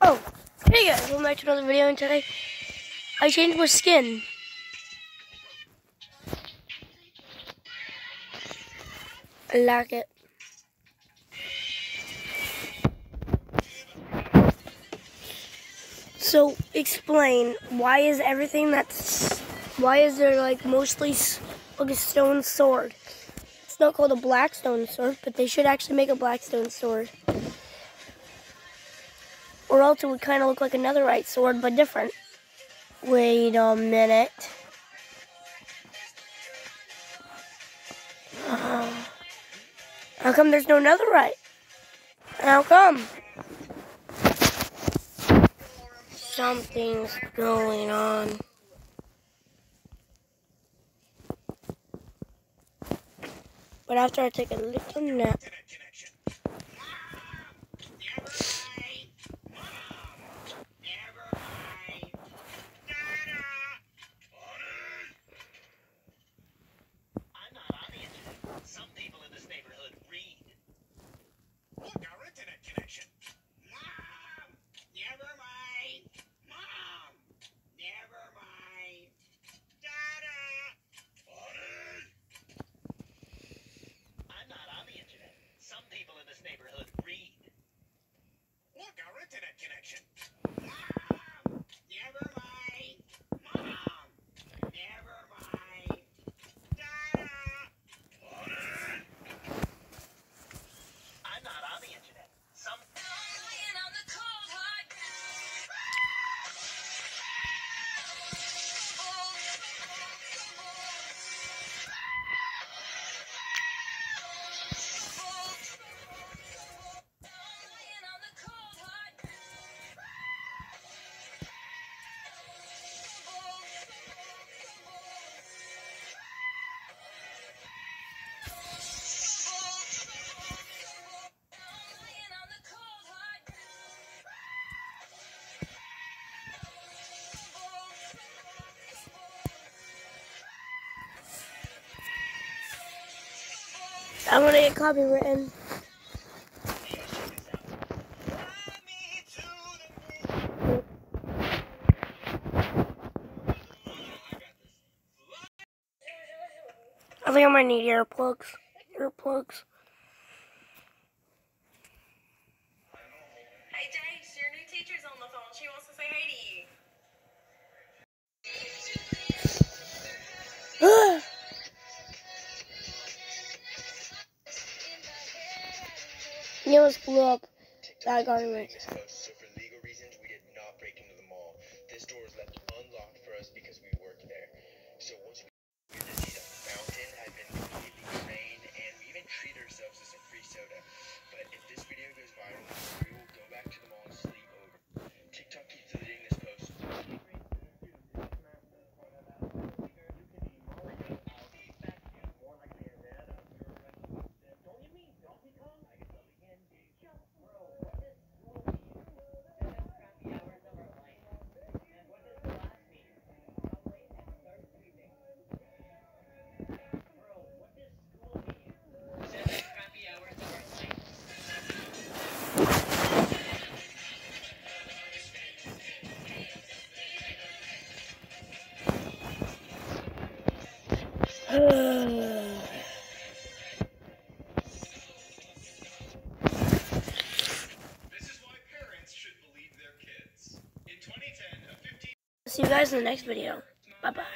Oh, hey guys, welcome back to another video and today I changed my skin. I like it. So, explain, why is everything that's, why is there like mostly like a stone sword? It's not called a black stone sword, but they should actually make a black stone sword. Or else it would kind of look like another right sword, but different. Wait a minute. how come there's no netherite? How come? Something's going on. But after I take a little nap, I'm gonna get copywritten. I think I might need earplugs. Earplugs. Hey Jace, your new teacher's on the phone. She wants to say hey to News blew up that garment. See you guys in the next video. Bye bye.